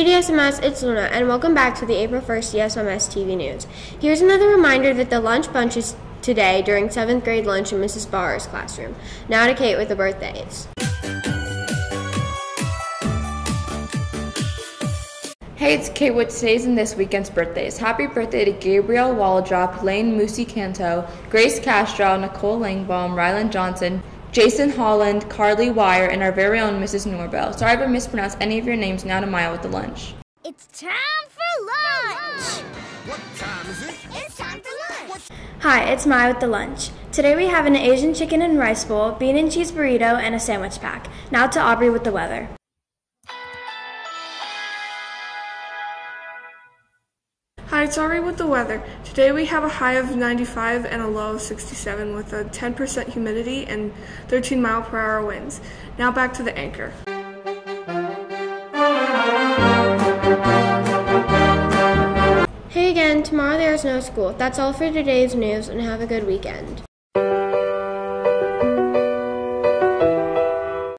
Hey it's Luna, and welcome back to the April 1st DSMS TV News. Here's another reminder that the lunch bunch is today during 7th grade lunch in Mrs. Barr's classroom. Now to Kate with the birthdays. Hey, it's Kate with today's and this weekend's birthdays. Happy birthday to Gabriel Waldrop, Lane Moosey Canto, Grace Castro, Nicole Langbaum, Ryland Johnson, Jason Holland, Carly Wire, and our very own Mrs. Norbell. Sorry if I mispronounced any of your names. Now to Maya with the lunch. It's time for lunch! What time is it? It's time for lunch! Hi, it's Maya with the lunch. Today we have an Asian chicken and rice bowl, bean and cheese burrito, and a sandwich pack. Now to Aubrey with the weather. It's Ari with the weather. Today we have a high of 95 and a low of 67 with a 10% humidity and 13 mile per hour winds. Now back to the anchor. Hey again, tomorrow there is no school. That's all for today's news, and have a good weekend.